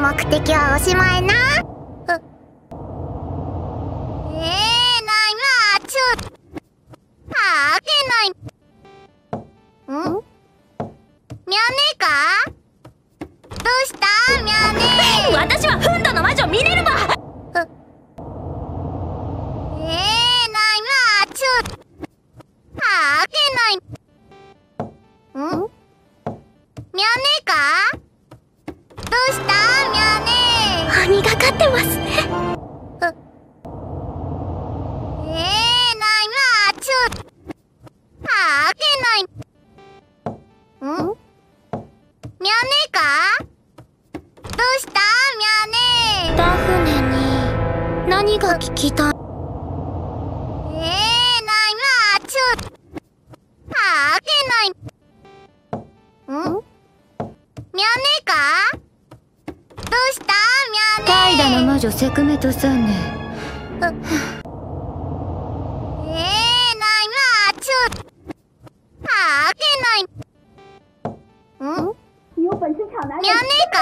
目的はおしまいな。えー、ないわちょあ開けないん？ミャネか？どうした？ミャネ 私はフンドの魔女ミネルヴァえー、ないわちょあ開けないん？どうした？がかってますね。えー、ない。わちょあ開けない。ん？ミャネか？どうした？ミャネダフネに何が聞きたい？の魔女セクメトさんね。えー、ない。わちょあ開けない。ん？ミャネか？